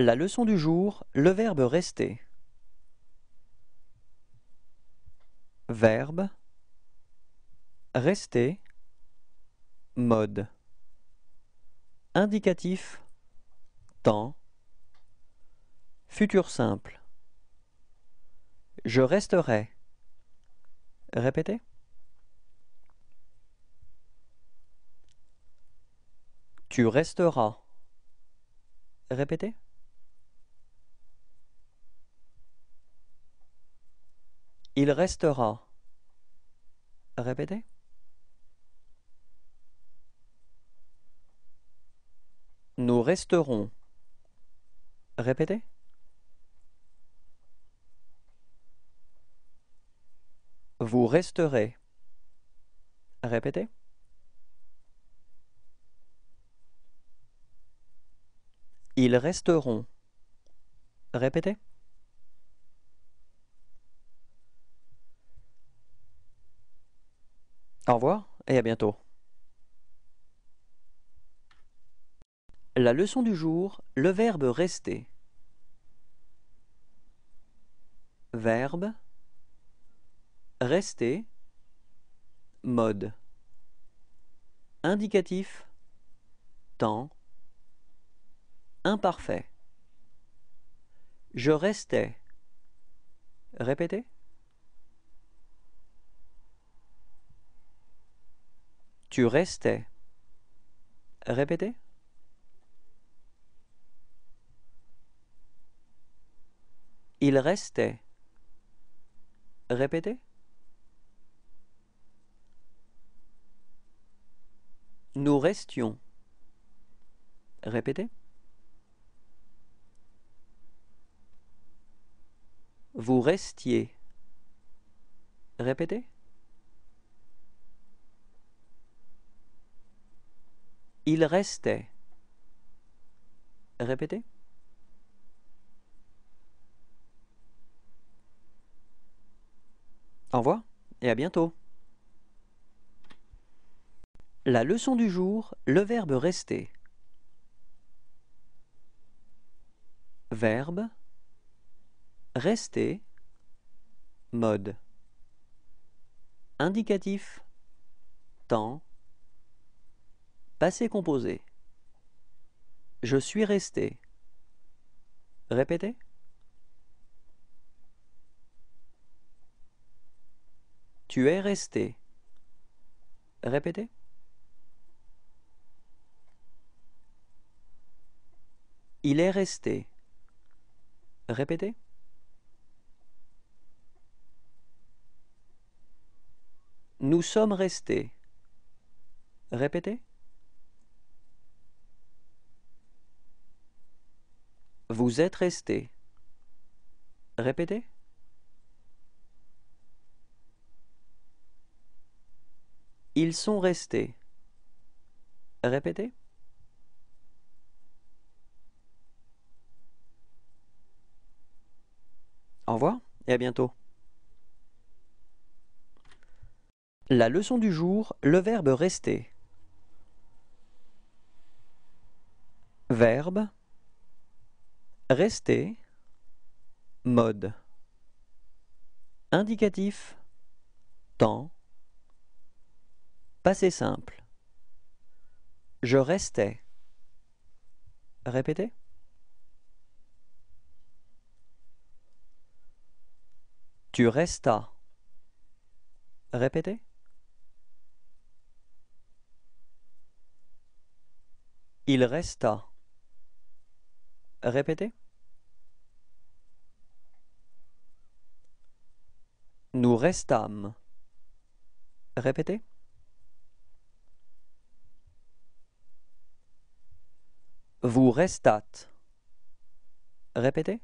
La leçon du jour, le verbe rester. Verbe. Rester. Mode. Indicatif. Temps. Futur simple. Je resterai. Répétez. Tu resteras. Répétez il restera répétez Nous resterons. Répétez. Vous resterez. Répétez. Ils resteront. Répétez. Au revoir et à bientôt. La leçon du jour, le verbe rester. Verbe. Rester. Mode. Indicatif. Temps. Imparfait. Je restais. Répétez tu restais répétez Il restait. Répétez. Nous restions. Répétez. Vous restiez. Répétez. Il restait. Répétez. Au revoir et à bientôt. La leçon du jour, le verbe rester. Verbe rester mode indicatif temps passé composé Je suis resté. Répétez. Tu es resté. Répétez. Il est resté. Répétez. Nous sommes restés. Répétez. Vous êtes resté. Répétez. Ils sont restés. Répétez. Au revoir et à bientôt. La leçon du jour, le verbe rester. Verbe rester mode indicatif temps Passé simple. Je restais. Répétez. Tu restas. Répétez. Il resta. Répétez. Nous restâmes. Répétez. Vous restâtes. Répétez.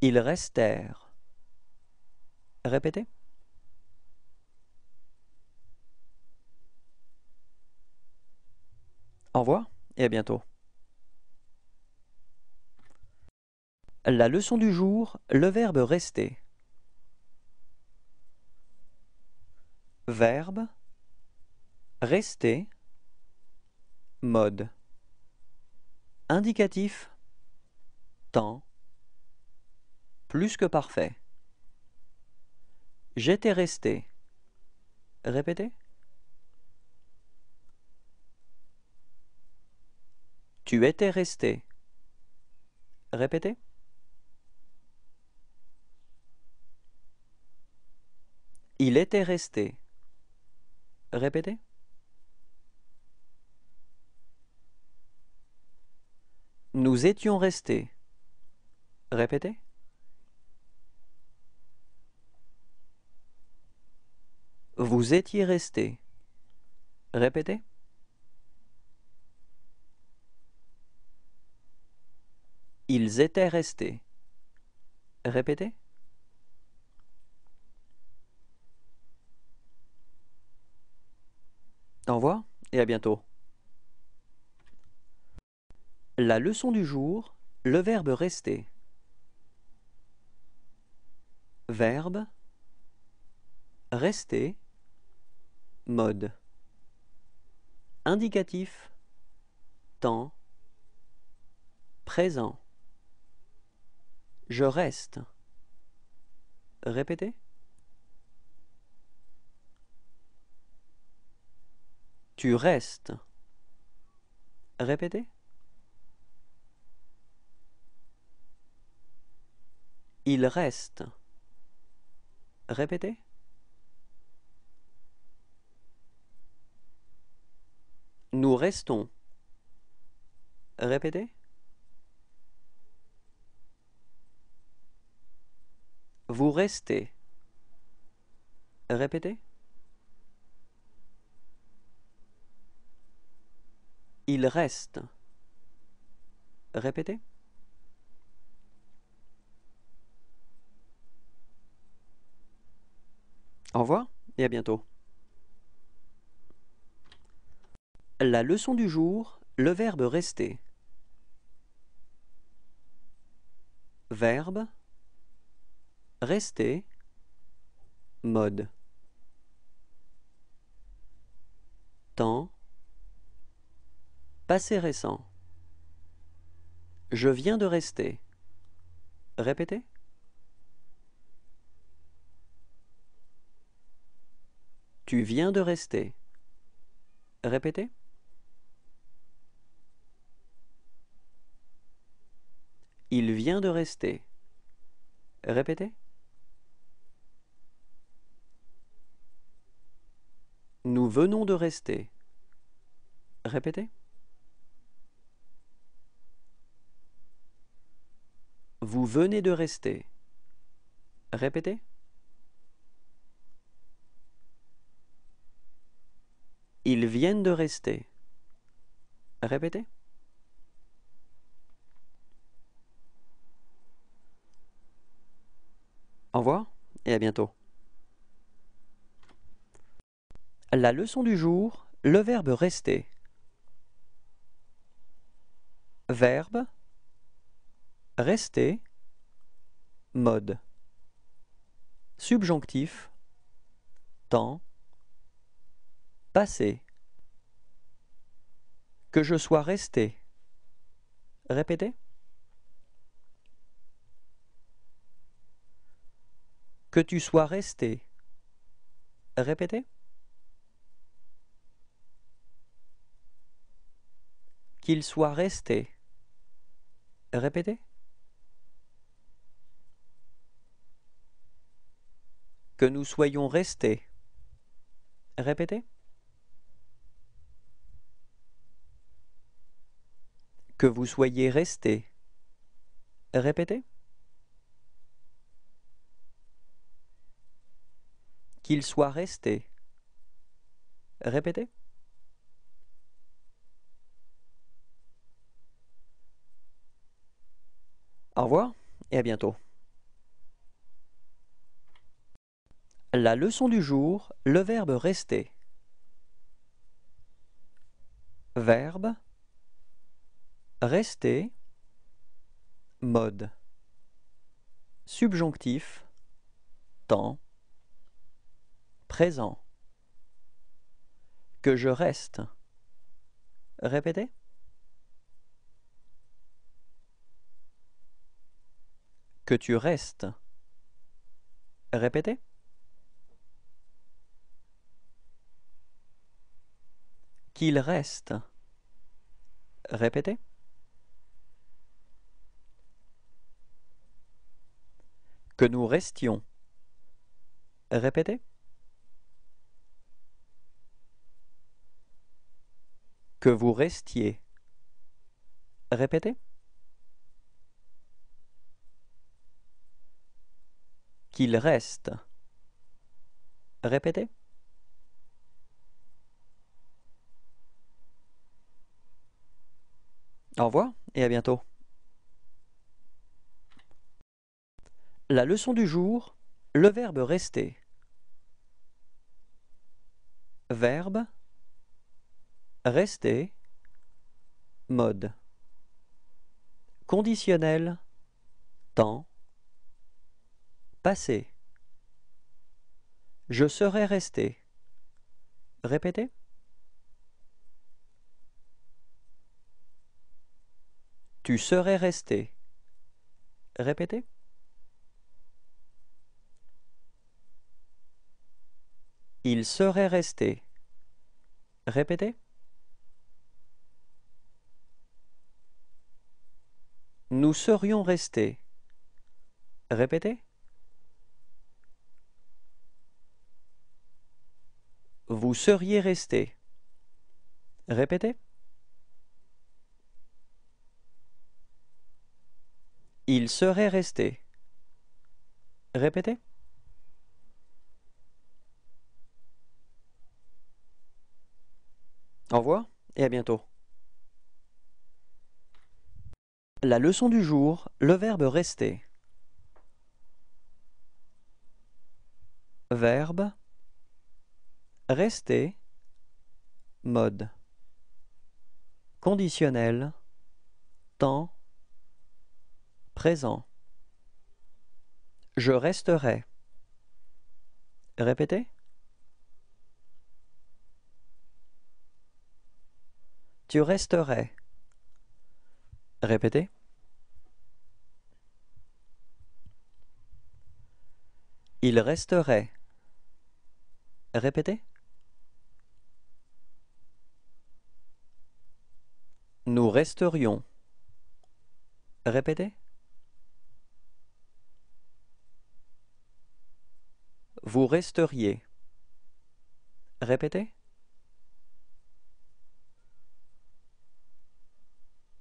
Ils restèrent. Répétez. Au revoir et à bientôt. La leçon du jour, le verbe rester. Verbe Rester Mode. Indicatif. Temps. Plus que parfait. J'étais resté. Répétez. Tu étais resté. Répétez. Il était resté. Répétez. Nous étions restés. Répétez. Vous étiez resté. Répétez. Ils étaient restés. Répétez. Au et à bientôt. La leçon du jour, le verbe rester. Verbe rester mode indicatif temps présent je reste. Répétez. Tu restes. Répétez. Il reste. Répétez. Nous restons. Répétez. Vous restez. Répétez. Il reste. Répétez. Au revoir et à bientôt. La leçon du jour, le verbe rester. Verbe rester mode temps passé récent Je viens de rester. Répétez. Tu viens de rester. Répétez. Il vient de rester. Répétez. Nous venons de rester. Répétez. Vous venez de rester. Répétez. Ils viennent de rester. Répétez. Au revoir et à bientôt. La leçon du jour, le verbe rester. Verbe rester mode subjonctif temps passé que je sois resté. Répétez. Que tu sois resté. Répétez. Qu'il soit resté. Répétez. Que nous soyons restés. Répétez. Que vous soyez restés. Répétez. Qu'il soit resté. Répétez. Au revoir et à bientôt. La leçon du jour, le verbe rester. Verbe rester mode subjonctif temps présent. Que je reste. Répétez. Que tu restes. Répétez. Qu'il reste. Répétez. Que nous restions. Répétez. Que vous restiez. Répétez. Qu'il reste. Répétez. Au revoir et à bientôt. La leçon du jour, le verbe rester. Verbe rester mode conditionnel temps passé. Je serais resté. Répétez. Tu serais resté. Répétez. Il serait resté. Répétez. Nous serions restés. Répétez. Vous seriez resté. Répétez. Il serait resté. Répétez. Au revoir et à bientôt. La leçon du jour, le verbe rester. Verbe rester mode conditionnel temps présent Je resterai. Répétez. Tu resterais. Répétez. Il resterait. Répétez. Nous resterions. Répétez. Vous resteriez. Répétez.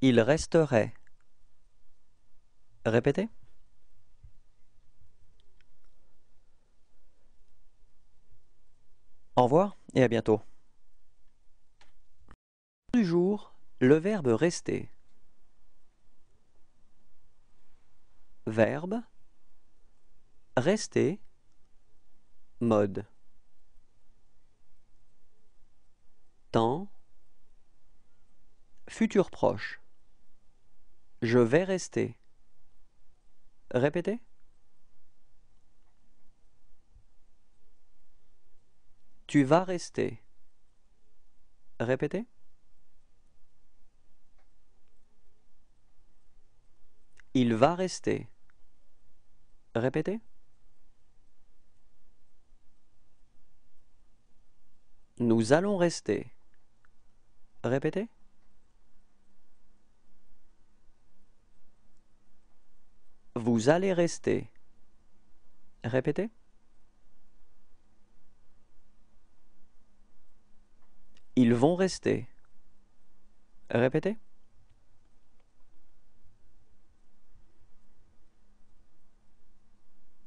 Il resterait. Répétez. Au revoir et à bientôt. Du jour, le verbe rester. Verbe rester mode temps futur proche je vais rester. Répétez. Tu vas rester. Répétez. Il va rester. Répétez. Nous allons rester. Répétez. Vous allez rester. Répétez. Ils vont rester. Répétez.